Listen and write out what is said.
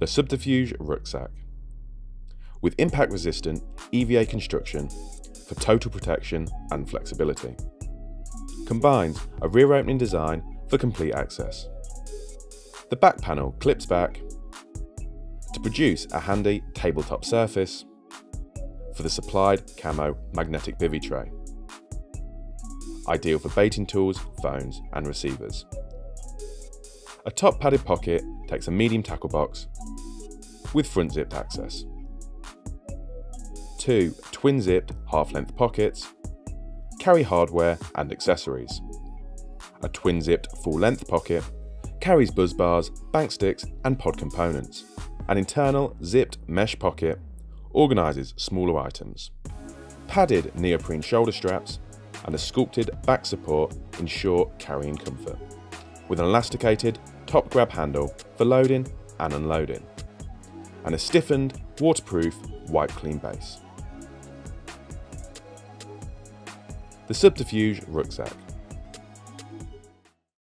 The Subterfuge Rucksack. With impact resistant EVA construction for total protection and flexibility. Combines a rear opening design for complete access. The back panel clips back to produce a handy tabletop surface for the supplied camo magnetic bivy tray. Ideal for baiting tools, phones and receivers. A top padded pocket takes a medium tackle box with front zipped access. Two twin zipped half length pockets carry hardware and accessories. A twin zipped full length pocket carries buzz bars, bank sticks and pod components. An internal zipped mesh pocket organises smaller items. Padded neoprene shoulder straps and a sculpted back support ensure carrying comfort. With an elasticated top grab handle for loading and unloading. And a stiffened, waterproof, wipe clean base. The Subterfuge Rucksack